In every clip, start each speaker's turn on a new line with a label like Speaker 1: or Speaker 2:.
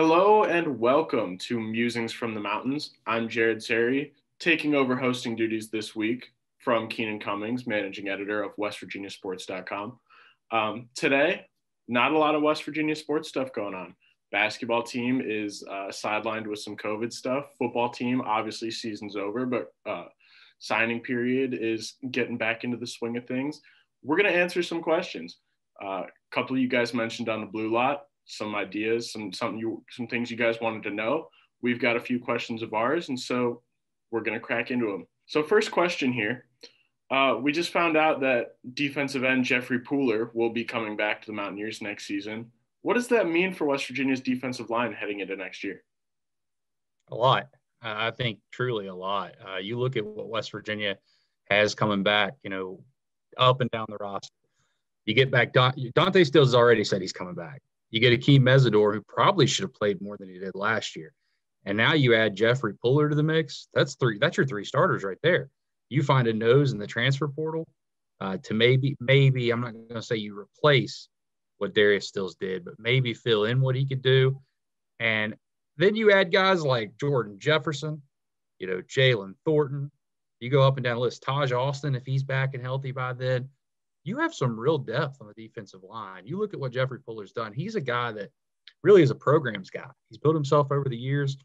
Speaker 1: Hello and welcome to Musings from the Mountains. I'm Jared Serre, taking over hosting duties this week from Keenan Cummings, managing editor of WestVirginiaSports.com. Um, today, not a lot of West Virginia sports stuff going on. Basketball team is uh, sidelined with some COVID stuff. Football team, obviously, season's over, but uh, signing period is getting back into the swing of things. We're going to answer some questions. Uh, a couple of you guys mentioned on the blue lot some ideas, some something you some things you guys wanted to know. We've got a few questions of ours, and so we're going to crack into them. So, first question here. Uh, we just found out that defensive end Jeffery Pooler will be coming back to the Mountaineers next season. What does that mean for West Virginia's defensive line heading into next year?
Speaker 2: A lot. I think truly a lot. Uh, you look at what West Virginia has coming back, you know, up and down the roster. You get back, Dante Stills already said he's coming back. You get Akheem Mesidor, who probably should have played more than he did last year. And now you add Jeffery Pooler to the mix. That's three. That's your three starters right there. You find a nose in the transfer portal uh, to maybe, maybe I'm not going to say you replace what Darius Stills did, but maybe fill in what he could do. And then you add guys like Jordan Jefferson, you know, Jalen Thornton. You go up and down the list. Taijh Alston, if he's back and healthy by then, you have some real depth on the defensive line. You look at what Jeffery Pooler's done. He's a guy that really is a programs guy. He's built himself over the years.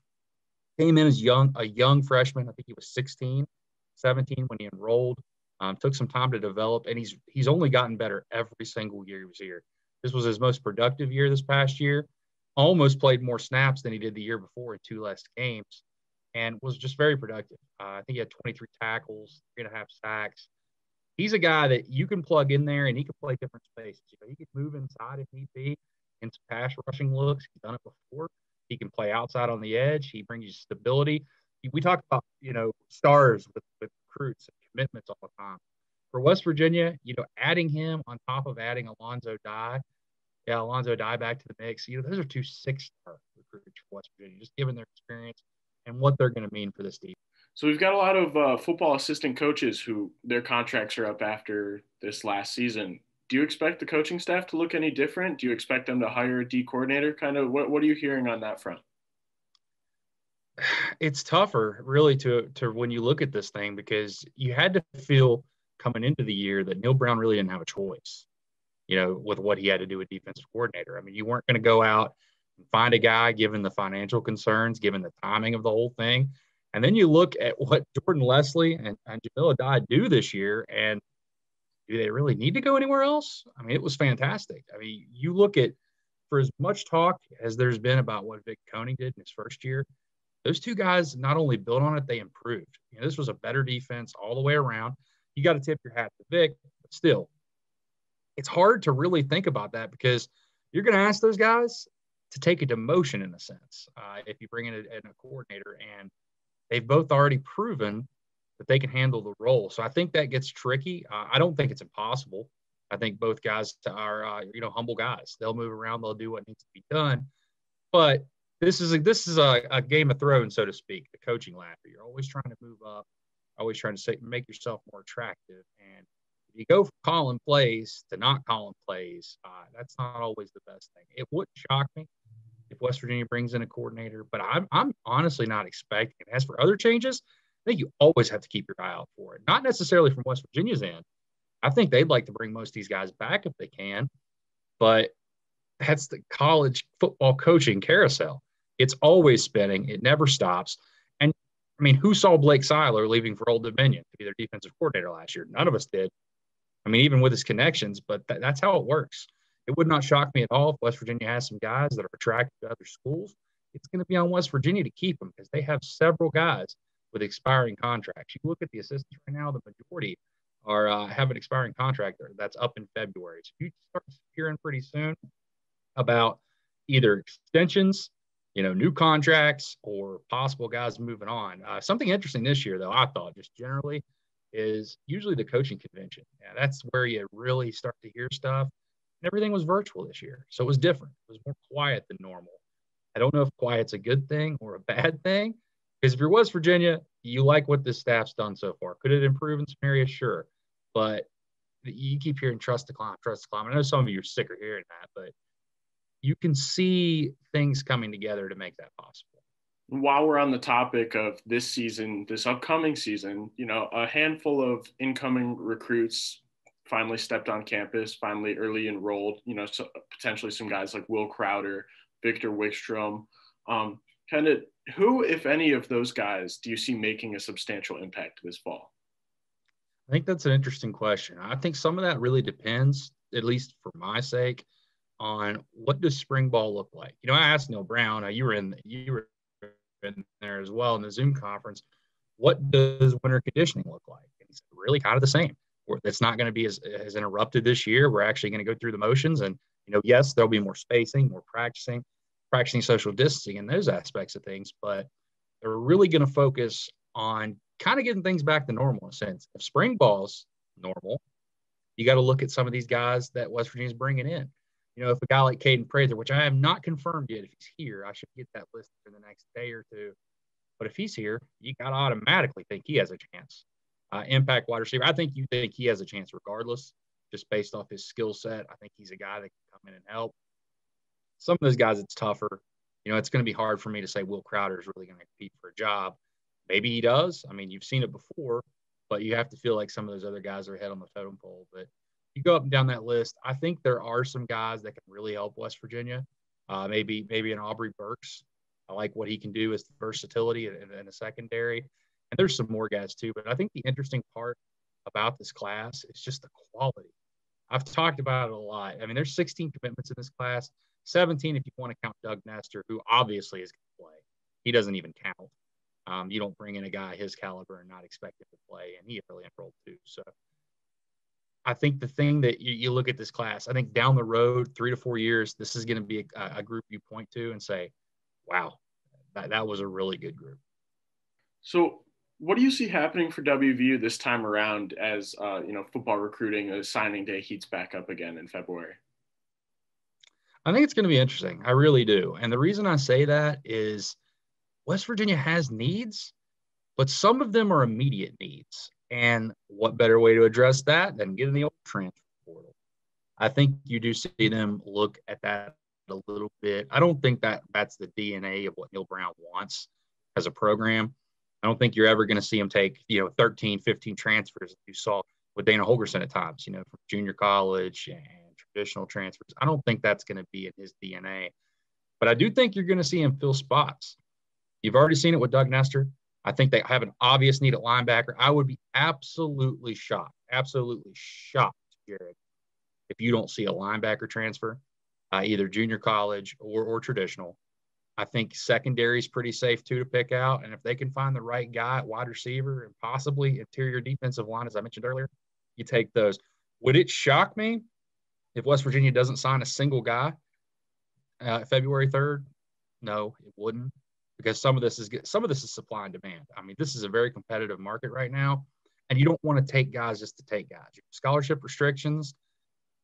Speaker 2: Came in as young, a young freshman. I think he was 16, 17 when he enrolled. Um, took some time to develop, and he's he's only gotten better every single year he was here. This was his most productive year this past year. Almost played more snaps than he did the year before in two less games, and was just very productive. Uh, I think he had 23 tackles, three and a half sacks he's a guy that you can plug in there and he can play different spaces. You know, he can move inside if need be in some pass rushing looks. He's done it before. He can play outside on the edge. He brings you stability. We talk about, you know, stars with, with recruits and commitments all the time. For West Virginia, you know, adding him on top of adding Alonzo Addae, yeah, Alonzo Addae back to the mix. You know, those are two six-star recruits for West Virginia, just given their experience and what they're going to mean for this team.
Speaker 1: So we've got a lot of uh, football assistant coaches who their contracts are up after this last season. Do you expect the coaching staff to look any different? Do you expect them to hire a D coordinator? Kind of what, what are you hearing on that front?
Speaker 2: It's tougher really to to when you look at this thing because you had to feel coming into the year that Neal Brown really didn't have a choice, you know, with what he had to do with defensive coordinator. I mean, you weren't going to go out and find a guy given the financial concerns, given the timing of the whole thing and then you look at what Jordan Lesley and, and Jahmile Addae do this year, and do they really need to go anywhere else? I mean, it was fantastic. I mean, you look at for as much talk as there's been about what Vic Koenning did in his first year, those two guys not only built on it, they improved. You know, this was a better defense all the way around. You got to tip your hat to Vic, but still, it's hard to really think about that because you're going to ask those guys to take a demotion in a sense uh, if you bring in a, in a coordinator and – they've both already proven that they can handle the role. So I think that gets tricky. Uh, I don't think it's impossible. I think both guys are, uh, you know, humble guys. They'll move around. They'll do what needs to be done. But this is a, this is a, a Game of Thrones, so to speak, the coaching ladder. You're always trying to move up, always trying to say, make yourself more attractive. And if you go from calling plays to not calling plays, uh, that's not always the best thing. It wouldn't shock me if West Virginia brings in a coordinator, but I'm, I'm honestly not expecting it. As for other changes, I think you always have to keep your eye out for it. Not necessarily from West Virginia's end. I think they'd like to bring most of these guys back if they can, but that's the college football coaching carousel. It's always spinning, it never stops. And I mean, who saw Blake Seiler leaving for Old Dominion to be their defensive coordinator last year? None of us did. I mean, even with his connections, but th- that's how it works it would not shock me at all if West Virginia has some guys that are attracted to other schools. It's going to be on West Virginia to keep them because they have several guys with expiring contracts. You look at the assistants right now, the majority are uh, have an expiring contract that's up in February. So you start hearing pretty soon about either extensions, you know, new contracts, or possible guys moving on. Uh, something interesting this year, though, I thought just generally is usually the coaching convention. Yeah, that's where you really start to hear stuff everything was virtual this year. So it was different. It was more quiet than normal. I don't know if quiet's a good thing or a bad thing. Because if you're West Virginia, you like what this staff's done so far. Could it improve in some areas? Sure. But you keep hearing trust to climb, trust to climb. I know some of you are sick of hearing that, but you can see things coming together to make that possible.
Speaker 1: While we're on the topic of this season, this upcoming season, you know, a handful of incoming recruits finally stepped on campus, finally early enrolled, you know, so potentially some guys like Will Crowder, Victor Wikstrom. Um, kind of who, if any of those guys, do you see making a substantial impact this fall?
Speaker 2: I think that's an interesting question. I think some of that really depends, at least for my sake, on what does spring ball look like. You know, I asked Neal Brown. Uh, you were in you were in there as well in the Zoom conference. What does winter conditioning look like? And he said, really kind of the same. It's not going to be as, as interrupted this year. We're actually going to go through the motions, and you know, yes, there'll be more spacing, more practicing, practicing social distancing and those aspects of things, but they're really going to focus on kind of getting things back to normal in a sense. If spring ball's normal, you got to look at some of these guys that West Virginia's bringing in. You know, if a guy like Kaden Prather, which I have not confirmed yet if he's here, I should get that list in the next day or two. But if he's here, you got to automatically think he has a chance. Uh, impact wide receiver, I think you think he has a chance regardless, just based off his skill set. I think he's a guy that can come in and help. Some of those guys, it's tougher. You know, it's going to be hard for me to say Will Crowder is really going to compete for a job. Maybe he does. I mean, you've seen it before, but you have to feel like some of those other guys are ahead on the totem pole. But you go up and down that list, I think there are some guys that can really help West Virginia. Uh, maybe maybe an Aubrey Burks. I like what he can do as versatility in, in a secondary. And there's some more guys too. But I think the interesting part about this class is just the quality. I've talked about it a lot. I mean, there's 16 commitments in this class, 17 if you want to count Doug Nester, who obviously is going to play. He doesn't even count. Um, you don't bring in a guy his caliber and not expect him to play, and he really enrolled too. So I think the thing that you, you, look at this class, I think down the road, three to four years, this is going to be a, a, group you point to and say, wow, that, that was a really good group.
Speaker 1: So, what do you see happening for WVU this time around as uh, you know football recruiting as signing day heats back up again in February?
Speaker 2: I think it's going to be interesting. I really do. And the reason I say that is West Virginia has needs, but some of them are immediate needs. And what better way to address that than getting the old transfer portal? I think you do see them look at that a little bit. I don't think that that's the DNA of what Neal Brown wants as a program. I don't think you're ever going to see him take, you know, 13, 15 transfers you saw with Dana Holgorsen at times, you know, from junior college and traditional transfers. I don't think that's going to be in his DNA. But I do think you're going to see him fill spots. You've already seen it with Doug Nester. I think they have an obvious need at linebacker. I would be absolutely shocked, absolutely shocked, Jared, if you don't see a linebacker transfer, uh, either junior college or, or traditional. I think secondary is pretty safe too to pick out. And if they can find the right guy at wide receiver and possibly interior defensive line, as I mentioned earlier, you take those. Would it shock me if West Virginia doesn't sign a single guy uh, February 3rd? No, it wouldn't because some of this is some of this is supply and demand. I mean, this is a very competitive market right now, and you don't want to take guys just to take guys. Scholarship restrictions,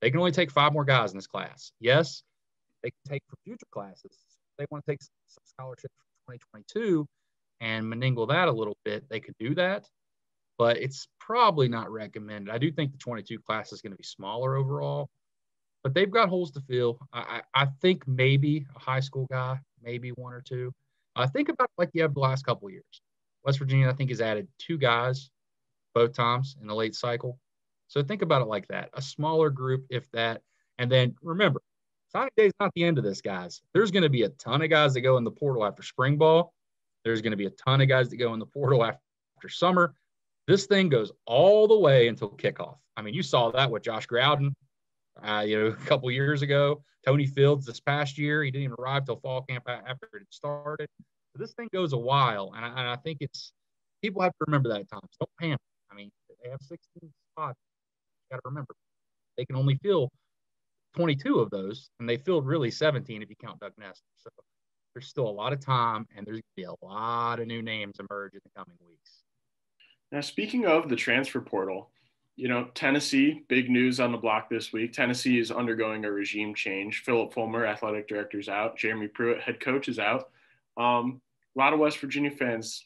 Speaker 2: they can only take five more guys in this class. Yes, they can take for future classes. They want to take some scholarships for 2022 and manangle that a little bit. They could do that, but it's probably not recommended. I do think the 22 class is going to be smaller overall, but they've got holes to fill. I, I think maybe a high school guy, maybe one or two. Uh, think about it like you have the last couple years. West Virginia, I think, has added two guys both times in the late cycle. So think about it like that a smaller group, if that. And then remember, signing day is not the end of this, guys. There's going to be a ton of guys that go in the portal after spring ball. There's going to be a ton of guys that go in the portal after summer. This thing goes all the way until kickoff. I mean, you saw that with Josh Growden, uh, you know, a couple years ago. Tony Fields this past year, he didn't even arrive till fall camp after it started. So this thing goes a while, and I, and I think it's people have to remember that at times. Don't panic. I mean, they have 16 spots. Got to remember they can only fill 22 of those, and they filled really 17 if you count Doug Nester. So there's still a lot of time, and there's going to be a lot of new names emerge in the coming weeks.
Speaker 1: Now, speaking of the transfer portal, you know, Tennessee, big news on the block this week. Tennessee is undergoing a regime change. Phillip Fulmer, athletic director, is out. Jeremy Pruitt, head coach, is out. Um, a lot of West Virginia fans,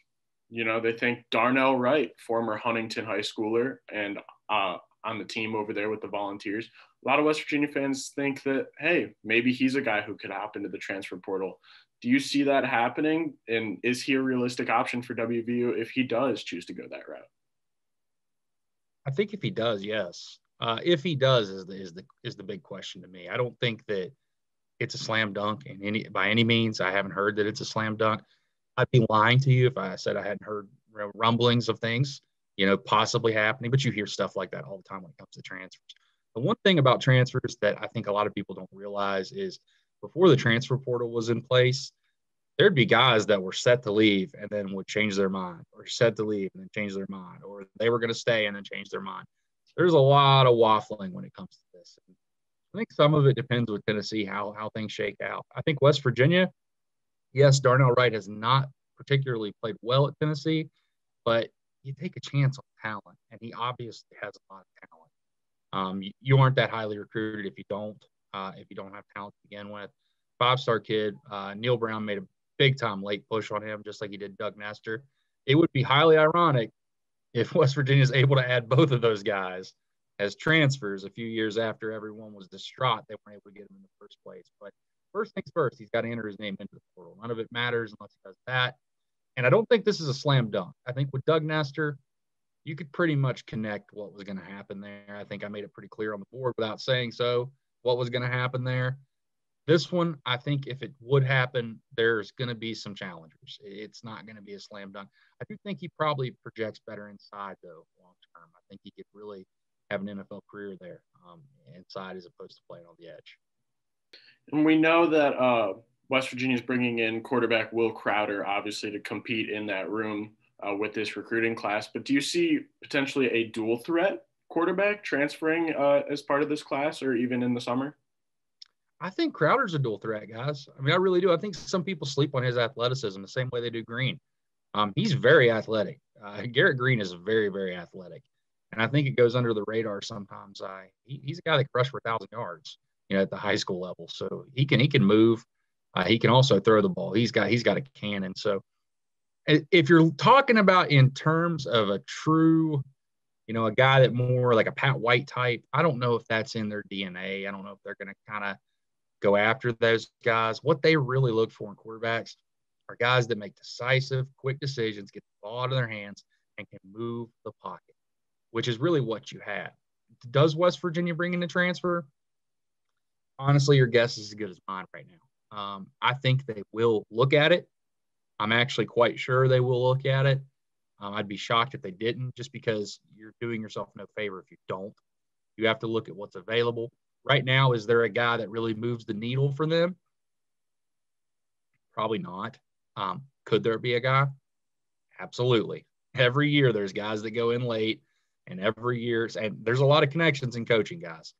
Speaker 1: you know, they think Darnell Wright, former Huntington high schooler and uh, on the team over there with the Volunteers, a lot of West Virginia fans think that, hey, maybe he's a guy who could hop into the transfer portal. Do you see that happening? And is he a realistic option for WVU if he does choose to go that route?
Speaker 2: I think if he does, yes. Uh, if he does, is the is the is the big question to me. I don't think that it's a slam dunk in any by any means. I haven't heard that it's a slam dunk. I'd be lying to you if I said I hadn't heard rumblings of things, you know, possibly happening. But you hear stuff like that all the time when it comes to transfers. The one thing about transfers that I think a lot of people don't realize is before the transfer portal was in place, there'd be guys that were set to leave and then would change their mind, or set to leave and then change their mind, or they were going to stay and then change their mind. There's a lot of waffling when it comes to this. I think some of it depends with Tennessee how how things shake out. I think West Virginia, yes, Darnell Wright has not particularly played well at Tennessee, but you take a chance on talent, and he obviously has a lot of talent. Um, you, you, aren't that highly recruited if you don't uh, if you don't have talent to begin with. Five star kid, uh, Neal Brown made a big time late push on him, just like he did Doug Nester. It would be highly ironic if West Virginia is able to add both of those guys as transfers a few years after everyone was distraught they weren't able to get him in the first place. But first things first, he's got to enter his name into the portal. None of it matters unless he does that. And I don't think this is a slam dunk. I think with Doug Nester, you could pretty much connect what was going to happen there. I think I made it pretty clear on the board without saying so what was going to happen there. This one, I think if it would happen, there's going to be some challengers. It's not going to be a slam dunk. I do think he probably projects better inside, though, long term. I think he could really have an NFL career there um, inside as opposed to playing on the edge.
Speaker 1: And we know that uh, West Virginia is bringing in quarterback Will Crowder, obviously, to compete in that room uh, with this recruiting class. But do you see potentially a dual threat quarterback transferring uh, as part of this class or even in the summer?
Speaker 2: I think Crowder's a dual threat, guys. I mean, I really do. I think some people sleep on his athleticism the same way they do Greene. Um, he's very athletic. Uh, Garrett Greene is very, very athletic, and I think it goes under the radar sometimes. I he, he's a guy that can rush for thousand yards, you know, at the high school level. So he can he can move. Uh, he can also throw the ball. He's got he's got a cannon. So if you're talking about in terms of a true, you know, a guy that more like a Pat White type, I don't know if that's in their DNA. I don't know if they're going to kind of go after those guys. What they really look for in quarterbacks are guys that make decisive, quick decisions, get the ball out of their hands, and can move the pocket, which is really what you have. Does West Virginia bring in a transfer? Honestly, your guess is as good as mine right now. Um, I think they will look at it. I'm actually quite sure they will look at it. Um, I'd be shocked if they didn't, just because you're doing yourself no favor if you don't. You have to look at what's available right now, is there a guy that really moves the needle for them? Probably not. Um, could there be a guy? Absolutely. Every year there's guys that go in late, and every year, and there's a lot of connections in coaching, guys.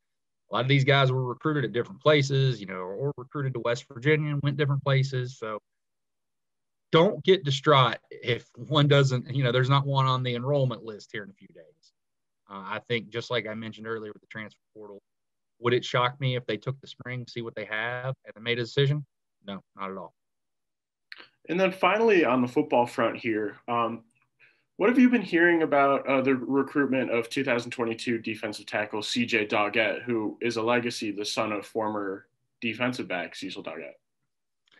Speaker 2: A lot of these guys were recruited at different places, you know, or recruited to West Virginia and went different places. So don't get distraught if one doesn't, you know, there's not one on the enrollment list here in a few days. Uh, I think just like I mentioned earlier with the transfer portal, would it shock me if they took the spring, see what they have, and made a decision? No, not at all.
Speaker 1: And then finally, on the football front here, um, what have you been hearing about uh, the recruitment of 2022 defensive tackle CJ Doggett, who is a legacy, the son of former defensive back Cecil Doggett?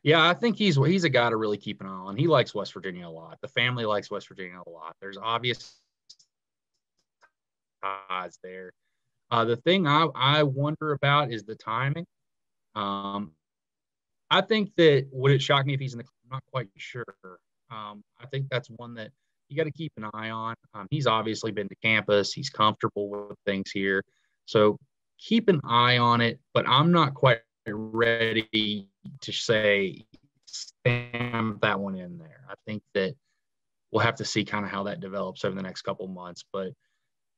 Speaker 2: Yeah, I think he's he's a guy to really keep an eye on. He likes West Virginia a lot. The family likes West Virginia a lot. There's obvious ties there. Uh, the thing I, I wonder about is the timing. Um, I think that would it shock me if he's in the? I'm not quite sure. Um, I think that's one that you got to keep an eye on. Um, he's obviously been to campus. He's comfortable with things here, so keep an eye on it. But I'm not quite ready to say stamp that one in there. I think that we'll have to see kind of how that develops over the next couple months. But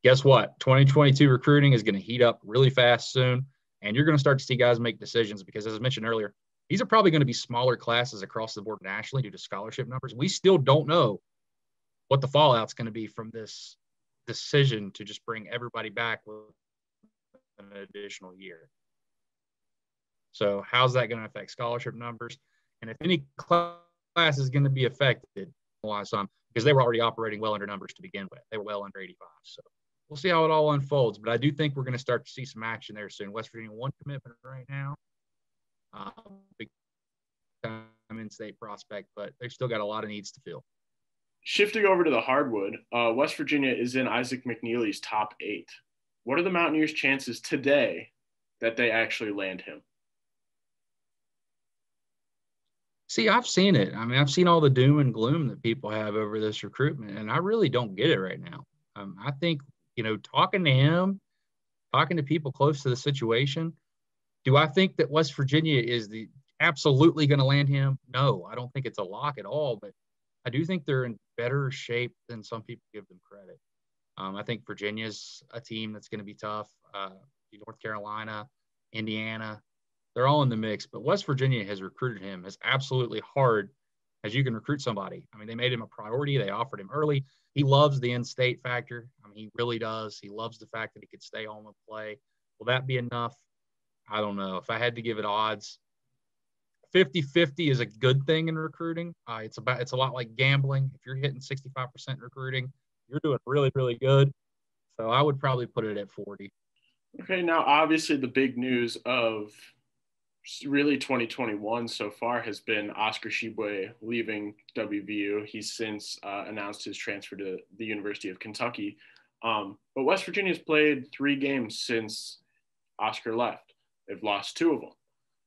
Speaker 2: guess what? 2022 recruiting is going to heat up really fast soon. And you're going to start to see guys make decisions because, as I mentioned earlier, these are probably going to be smaller classes across the board nationally due to scholarship numbers. We still don't know what the fallout's going to be from this decision to just bring everybody back with an additional year. So, how's that going to affect scholarship numbers? And if any class is going to be affected, why some because they were already operating well under numbers to begin with, they were well under 85. So, we'll see how it all unfolds. But I do think we're going to start to see some action there soon. West Virginia one commitment right now, um, big time in-state prospect, but they've still got a lot of needs to fill.
Speaker 1: Shifting over to the hardwood, uh, West Virginia is in Isaac McNeely's top eight. What are the Mountaineers' chances today that they actually land him?
Speaker 2: See, I've seen it. I mean, I've seen all the doom and gloom that people have over this recruitment, and I really don't get it right now. Um, I think, you know, talking to him, talking to people close to the situation, do I think that West Virginia is the absolutely going to land him? No, I don't think it's a lock at all, but I do think they're in better shape than some people give them credit. Um, I think Virginia's a team that's going to be tough. Uh, North Carolina, Indiana, they're all in the mix. But West Virginia has recruited him as absolutely hard as you can recruit somebody. I mean, they made him a priority. They offered him early. He loves the in-state factor. I mean, he really does. He loves the fact that he could stay home and play. Will that be enough? I don't know. If I had to give it odds, 50-50 is a good thing in recruiting. Uh, it's about it's a lot like gambling. If you're hitting 65% recruiting, you're doing really, really good. So I would probably put it at 40.
Speaker 1: Okay, now obviously the big news of really 2021 so far has been Oscar Tshiebwe leaving WVU. He's since uh, announced his transfer to the University of Kentucky. Um, but West Virginia's played three games since Oscar left. They've lost two of them.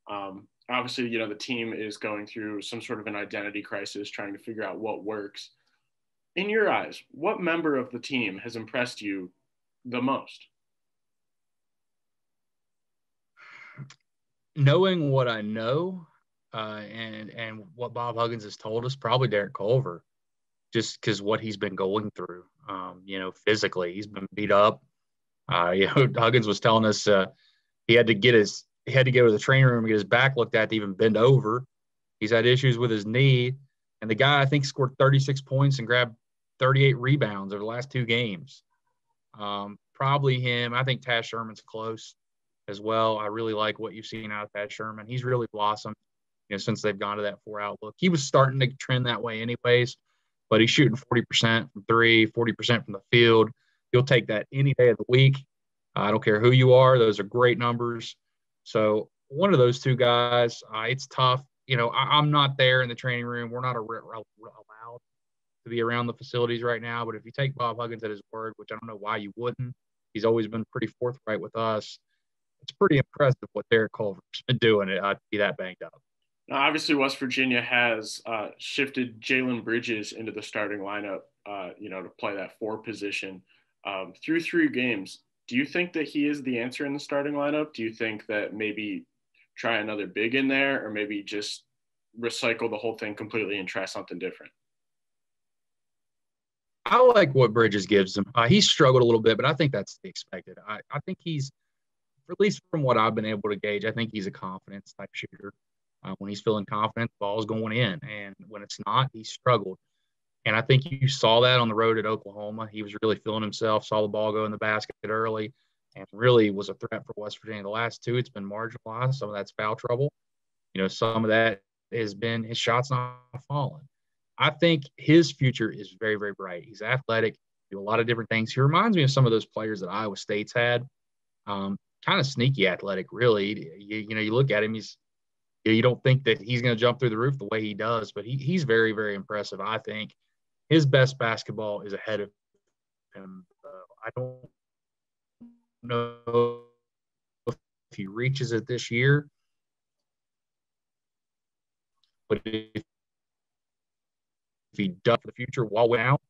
Speaker 1: Um, obviously, you know, the team is going through some sort of an identity crisis, trying to figure out what works. In your eyes, what member of the team has impressed you the most?
Speaker 2: Knowing what I know uh, and and what Bob Huggins has told us, probably Derek Culver, just because what he's been going through. Um, you know, physically, he's been beat up. Uh, you know, Huggins was telling us uh, he had to get his he had to go to the training room and get his back looked at to even bend over. He's had issues with his knee, and the guy I think scored 36 points and grabbed 38 rebounds over the last two games. Um, probably him. I think Taz Sherman's close as well. I really like what you've seen out of Pat Sherman. He's really blossomed, you know, since they've gone to that four outlook. He was starting to trend that way anyways, but he's shooting 40% from three, 40% from the field. You'll take that any day of the week. I don't care who you are. Those are great numbers. So one of those two guys, uh, it's tough. You know, I, am not there in the training room. We're not a, allowed to be around the facilities right now. But if you take Bob Huggins at his word, which I don't know why you wouldn't, he's always been pretty forthright with us it's pretty impressive what Derek Culver's been doing uh, to be that banged up.
Speaker 1: Now, obviously, West Virginia has uh, shifted Jalen Bridges into the starting lineup, uh, you know, to play that four position um, through three games. Do you think that he is the answer in the starting lineup? Do you think that maybe try another big in there, or maybe just recycle the whole thing completely and try something different?
Speaker 2: I like what Bridges gives him. Uh, he's struggled a little bit, but I think that's expected. I, I think he's – at least from what I've been able to gauge, I think he's a confidence type shooter. Uh, when he's feeling confident, the ball's going in, and when it's not, he struggled. And I think you saw that on the road at Oklahoma. He was really feeling himself, saw the ball go in the basket early, and really was a threat for West Virginia. The last two, it's been marginalized. Some of that's foul trouble. You know, some of that has been his shots not falling. I think his future is very, very bright. He's athletic, do a lot of different things. He reminds me of some of those players that Iowa State's had. Um, kind of sneaky athletic, really. You, you know, you look at him, he's you don't think that he's going to jump through the roof the way he does, but he, he's very, very impressive. I think his best basketball is ahead of him. Uh, I don't know if he reaches it this year, but if, if he does the future while we're out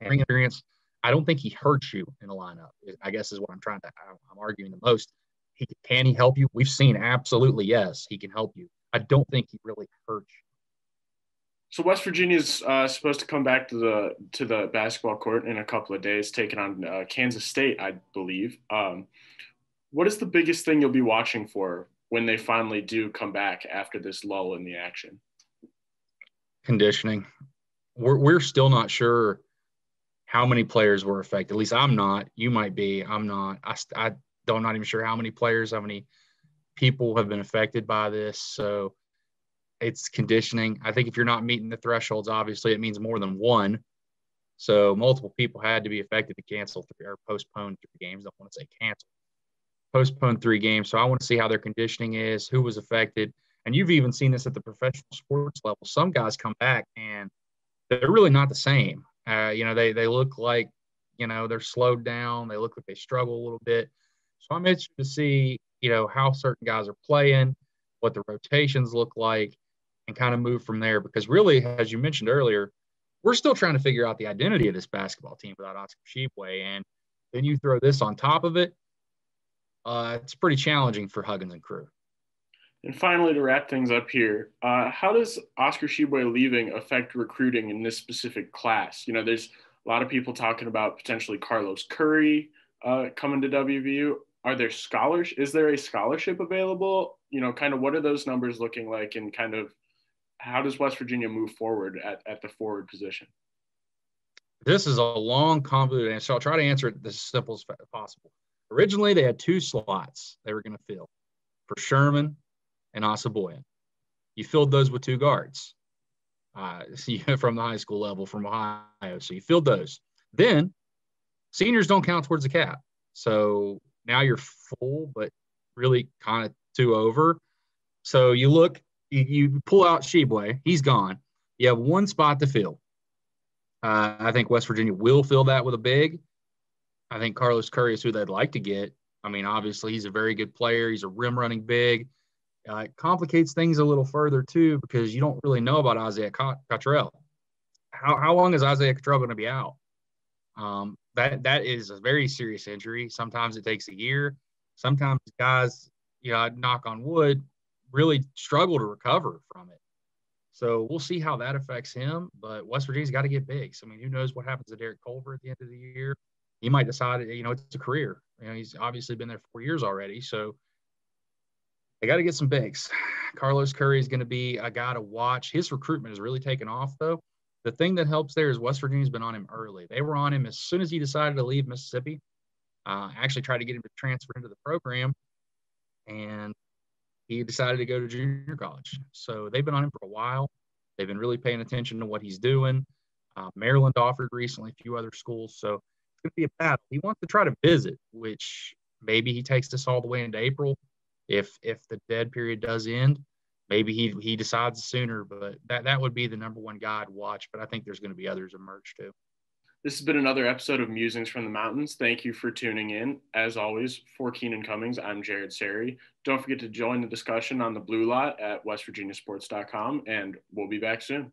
Speaker 2: experience, I don't think he hurts you in the lineup. I guess is what I'm trying to. I'm arguing the most. He can he help you? We've seen absolutely yes, he can help you. I don't think he really hurts you.
Speaker 1: So West Virginia is uh, supposed to come back to the to the basketball court in a couple of days, taking on uh, Kansas State, I believe. Um, what is the biggest thing you'll be watching for when they finally do come back after this lull in the action?
Speaker 2: Conditioning. We're we're still not sure how many players were affected. At least I'm not. You might be. I'm not. I, I don't, not even sure how many players, how many people have been affected by this. So it's conditioning. I think if you're not meeting the thresholds, obviously it means more than one. So multiple people had to be affected to cancel three, or postpone three games. I don't want to say cancel, postpone three games. So I want to see how their conditioning is, who was affected. And you've even seen this at the professional sports level. Some guys come back and they're really not the same. Uh, you know, they they look like, you know, they're slowed down. They look like they struggle a little bit. So I'm interested to see, you know, how certain guys are playing, what the rotations look like, and kind of move from there. Because really, as you mentioned earlier, we're still trying to figure out the identity of this basketball team without Oscar Tshiebwe. And then you throw this on top of it, uh, it's pretty challenging for Huggins and crew.
Speaker 1: And finally, to wrap things up here, uh, how does Oscar Tshiebwe leaving affect recruiting in this specific class? You know, there's a lot of people talking about potentially Carlos Curry uh, coming to WVU. Are there scholars? Is there a scholarship available? You know, kind of what are those numbers looking like, and kind of how does West Virginia move forward at, at the forward position?
Speaker 2: This is a long, convoluted answer. I'll try to answer it as simple as possible. Originally, they had two slots they were going to fill for Sherman and Aseboyan. You filled those with two guards uh, from the high school level from Ohio. So you filled those. Then seniors don't count towards the cap. So now you're full, but really kind of two over. So you look, you, you pull out Tshiebwe. he's gone. You have one spot to fill. Uh, I think West Virginia will fill that with a big. I think Carlos Curry is who they'd like to get. I mean, obviously, he's a very good player. He's a rim running big. Uh, it complicates things a little further too because you don't really know about Isaiah Cottrell. How, how long is Isaiah Cottrell going to be out? Um, that that is a very serious injury. Sometimes it takes a year. Sometimes guys, you know, knock on wood, really struggle to recover from it. So we'll see how that affects him. But West Virginia's got to get big. So I mean, who knows what happens to Derek Culver at the end of the year? He might decide, you know, it's a career. You know, he's obviously been there four years already. So they got to get some bigs. Carlos Curry is going to be a guy to watch. His recruitment has really taken off, though. The thing that helps there is West Virginia's been on him early. They were on him as soon as he decided to leave Mississippi. Uh, actually, tried to get him to transfer into the program, and he decided to go to junior college. So they've been on him for a while. They've been really paying attention to what he's doing. Uh, Maryland offered recently, a few other schools. So it's going to be a battle. He wants to try to visit, which maybe he takes this all the way into April if if the dead period does end, maybe he he decides sooner. But that that would be the number one guy I'd watch. But I think there's going to be others emerge too.
Speaker 1: This has been another episode of Musings from the Mountains. Thank you for tuning in. As always, for Keenan Cummings, I'm Jared Serre. Don't forget to join the discussion on the Blue Lot at westvirginiasports.com, and we'll be back soon.